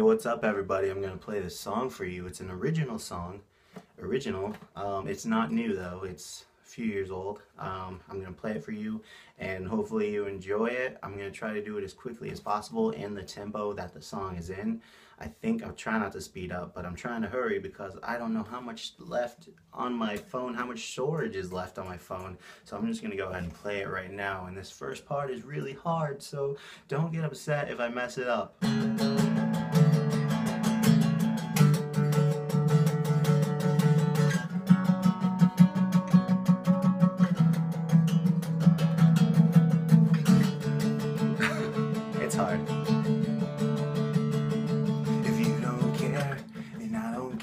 Hey, what's up everybody? I'm gonna play this song for you. It's an original song. Original. Um, it's not new though. It's a few years old. Um, I'm gonna play it for you and hopefully you enjoy it. I'm gonna try to do it as quickly as possible in the tempo that the song is in. I think I'll try not to speed up, but I'm trying to hurry because I don't know how much left on my phone, how much storage is left on my phone. So I'm just gonna go ahead and play it right now. And this first part is really hard, so don't get upset if I mess it up.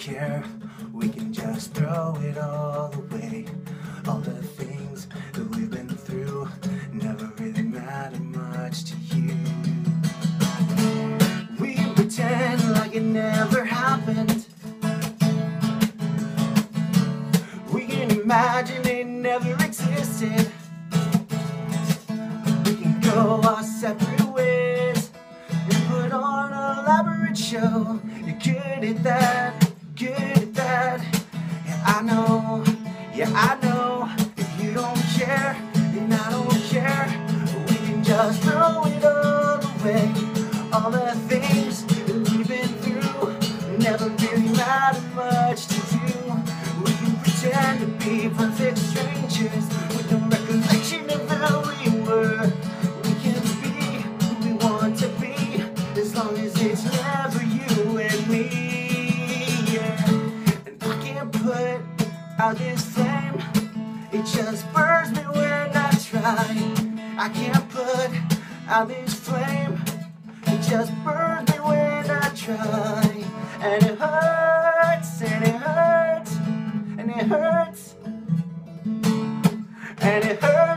We can just throw it all away. All the things that we've been through never really matter much to you. We pretend like it never happened. We can imagine it never existed. We can go our separate ways and put on a elaborate show. You're good at that, I know. If you don't care, then I don't care. We can just throw it all away. All the things that we've been through never just burns me when I try. I can't put out this flame, it just burns me when I try. And it hurts, and it hurts, and it hurts. And it hurts,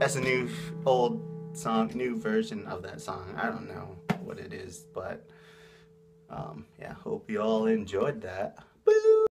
That's a new old song, new version of that song. I don't know what it is, but um, yeah, hope you all enjoyed that.